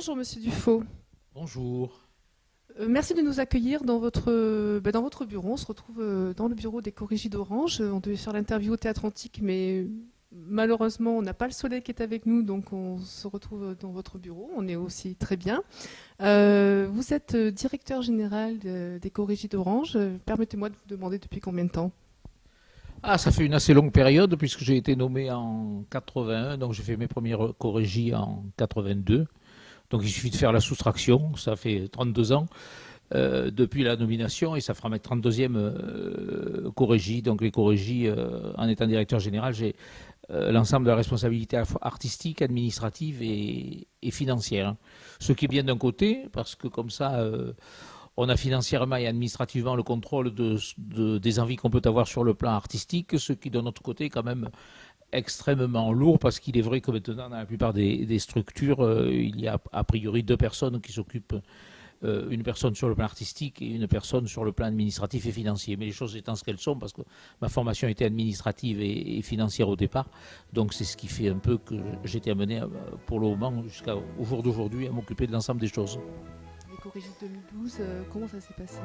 Bonjour Monsieur Dufaux. Bonjour. Euh, merci de nous accueillir dans votre, euh, ben, dans votre bureau. On se retrouve euh, dans le bureau des Corrigies d'Orange. On devait faire l'interview au Théâtre Antique, mais malheureusement, on n'a pas le soleil qui est avec nous, donc on se retrouve dans votre bureau. On est aussi très bien. vous êtes directeur général des Corrigies d'Orange. Permettez-moi de vous demander depuis combien de temps? Ah, ça fait une assez longue période puisque j'ai été nommé en 81, donc j'ai fait mes premières corrigies en 82. Donc il suffit de faire la soustraction, ça fait 32 ans euh, depuis la nomination et ça fera ma 32e euh. Donc les corrigies, euh, en étant directeur général, j'ai l'ensemble de la responsabilité artistique, administrative et, financière. Ce qui est bien d'un côté, parce que comme ça on a financièrement et administrativement le contrôle des envies qu'on peut avoir sur le plan artistique, ce qui de notre côté quand même extrêmement lourd parce qu'il est vrai que maintenant dans la plupart des, structures, euh, il y a a priori deux personnes qui s'occupent, euh, une personne sur le plan artistique et une personne sur le plan administratif et financier. Mais les choses étant ce qu'elles sont, parce que ma formation était administrative et, financière au départ, donc c'est ce qui fait un peu que j'étais amené euh, pour le moment jusqu'au jour d'aujourd'hui à m'occuper de l'ensemble des choses. Les corrigés 2012, comment ça s'est passé?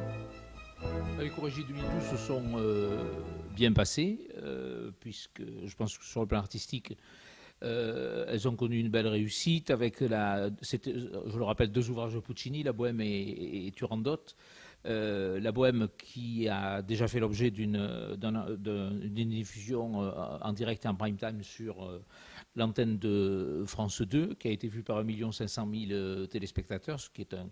Les corrigés 2012 se sont euh, bien passées, euh, puisque je pense que sur le plan artistique, euh, elles ont connu une belle réussite avec, la, je le rappelle, deux ouvrages de Puccini, La Bohème et, Turandot. la Bohème qui a déjà fait l'objet d'une diffusion en direct et en prime time sur l'antenne de France 2, qui a été vue par 1 500 000 téléspectateurs, ce qui est un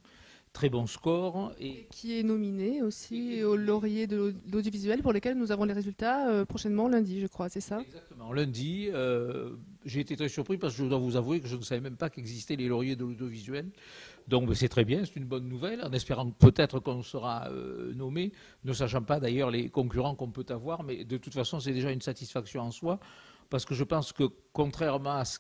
très bon score. Et... qui est nominé aussi au laurier de l'audiovisuel pour lesquels nous avons les résultats euh, prochainement lundi, je crois, c'est ça? Exactement, lundi. Euh, j'ai été très surpris parce que je dois vous avouer que je ne savais même pas qu'existaient les lauriers de l'audiovisuel. Donc ben, c'est très bien, c'est une bonne nouvelle, en espérant peut-être qu'on sera euh, nommé, ne sachant pas d'ailleurs les concurrents qu'on peut avoir, mais de toute façon c'est déjà une satisfaction en soi parce que je pense que contrairement à ce,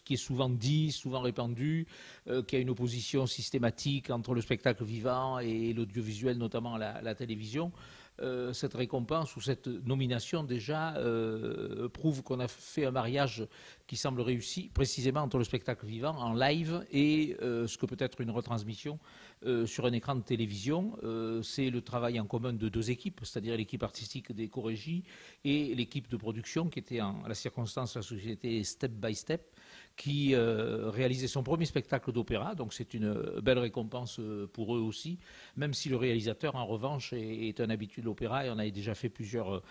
qui est souvent dit, souvent répandu, euh, qu'il y a une opposition systématique entre le spectacle vivant et l'audiovisuel, notamment la, télévision, euh, cette récompense ou cette nomination déjà euh, prouve qu'on a fait un mariage qui semble réussi précisément entre le spectacle vivant en live et ce que peut être une retransmission euh, sur un écran de télévision. Euh, c'est le travail en commun de deux équipes, c'est-à-dire l'équipe artistique des Corégies et l'équipe de production qui était en la circonstance la société Step by Step qui euh, réalisait son premier spectacle d'opéra, donc c'est une belle récompense pour eux aussi, même si le réalisateur, en revanche, est, un habitué de l'opéra, et on a déjà fait plusieurs,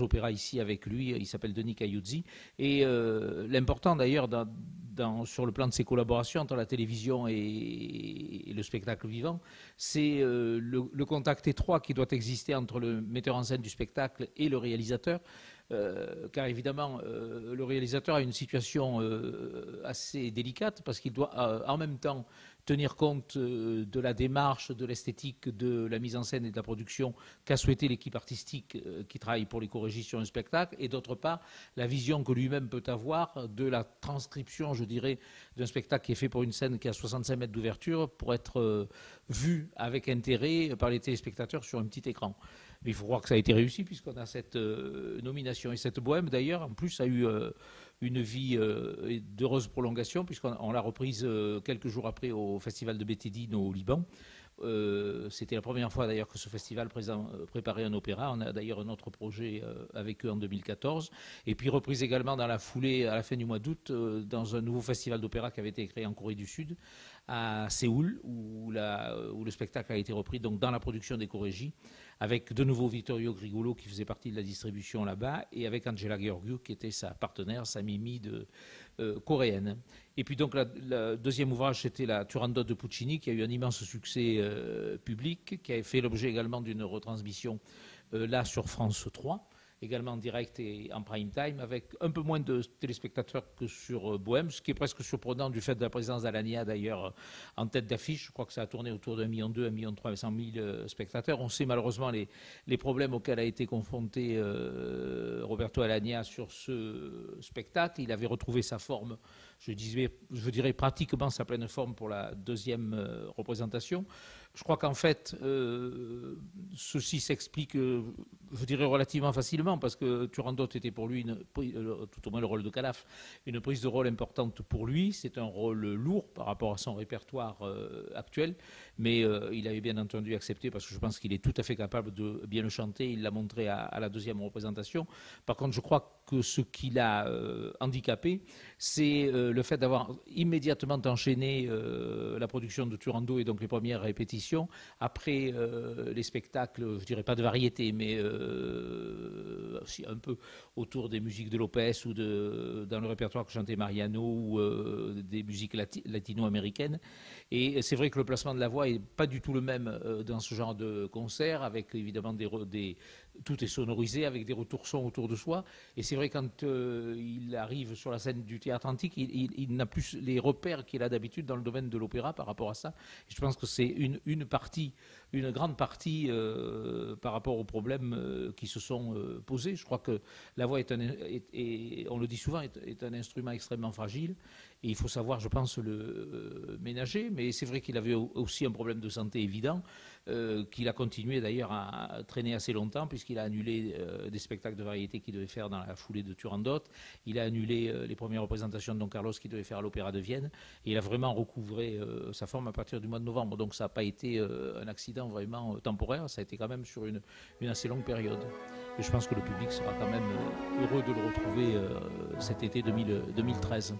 opéras ici avec lui, il s'appelle Denis Cayuzzi, et l'important d'ailleurs sur le plan de ses collaborations entre la télévision et, le spectacle vivant, c'est euh, le, contact étroit qui doit exister entre le metteur en scène du spectacle et le réalisateur. Euh, car évidemment, euh, le réalisateur a une situation assez délicate parce qu'il doit en même temps tenir compte euh, de la démarche, de l'esthétique, de la mise en scène et de la production qu'a souhaité l'équipe artistique euh, qui travaille pour les corriger sur un spectacle, et d'autre part, la vision que lui-même peut avoir de la transcription, je dirais, d'un spectacle qui est fait pour une scène qui a 65 mètres d'ouverture pour être euh, vu avec intérêt par les téléspectateurs sur un petit écran. Mais il faut croire que ça a été réussi puisqu'on a cette nomination. Et cette bohème, d'ailleurs, en plus, a eu une vie euh, d'heureuse prolongation, puisqu'on l'a reprise euh, quelques jours après au festival de Bétédine au Liban. Euh, c'était la première fois d'ailleurs que ce festival préparait un opéra. On a d'ailleurs un autre projet avec eux en 2014. Et puis reprise également dans la foulée, à la fin du mois d'août, dans un nouveau festival d'opéra qui avait été créé en Corée du Sud, à Séoul, où, le spectacle a été repris donc, dans la production des Corégies avec de nouveau Vittorio Grigolo qui faisait partie de la distribution là-bas, et avec Angela Georgiou qui était sa partenaire, sa mimi de, euh, coréenne. Et puis donc le deuxième ouvrage, c'était la Turandot de Puccini, qui a eu un immense succès euh, public, qui a fait l'objet également d'une retransmission euh, là sur France 3 également en direct et en prime time, avec un peu moins de téléspectateurs que sur euh, Bohème, ce qui est presque surprenant du fait de la présence d'Alania d'ailleurs euh, en tête d'affiche. Je crois que ça a tourné autour d'un million deux, un million trois cent mille euh, spectateurs. On sait malheureusement les, les problèmes auxquels a été confronté Roberto Alania sur ce spectacle. Il avait retrouvé sa forme, je, disais, je dirais pratiquement sa pleine forme pour la deuxième représentation. Je crois qu'en fait, euh, ceci s'explique, euh, je dirais, relativement facilement, parce que Turandot était pour lui, euh, tout au moins le rôle de Calaf, une prise de rôle importante pour lui. C'est un rôle lourd par rapport à son répertoire actuel, mais il avait bien entendu accepté, parce que je pense qu'il est tout à fait capable de bien le chanter. Il l'a montré à, la deuxième représentation. Par contre, je crois que ce qui l'a handicapé, c'est le fait d'avoir immédiatement enchaîné la production de Turandot et donc les premières répétitions après euh, les spectacles, je dirais pas de variété, mais euh, aussi un peu autour des musiques de Lopez ou dans le répertoire que chantait Mariano ou euh, des musiques latino-américaines. Et c'est vrai que le placement de la voix est pas du tout le même dans ce genre de concert, avec évidemment des tout est sonorisé avec des retours sons autour de soi. Et c'est vrai quand il arrive sur la scène du théâtre antique, il, n'a plus les repères qu'il a d'habitude dans le domaine de l'opéra par rapport à ça. Je pense que c'est une, partie, une grande partie euh, par rapport aux problèmes euh, qui se sont euh, posés. Je crois que la voix est, un, on le dit souvent, est, un instrument extrêmement fragile et il faut savoir, je pense, le ménager. Mais c'est vrai qu'il avait aussi un problème de santé évident, qu'il a continué d'ailleurs à traîner assez longtemps puisqu'il a annulé des spectacles de variété qu'il devait faire dans la foulée de Turandot. Il a annulé les premières représentations de Don Carlos qu'il devait faire à l'Opéra de Vienne. Il a vraiment recouvré sa forme à partir du mois de novembre. Donc ça n'a pas été un accident vraiment temporaire, ça a été quand même sur une, assez longue période. Et je pense que le public sera quand même heureux de le retrouver cet été 2013.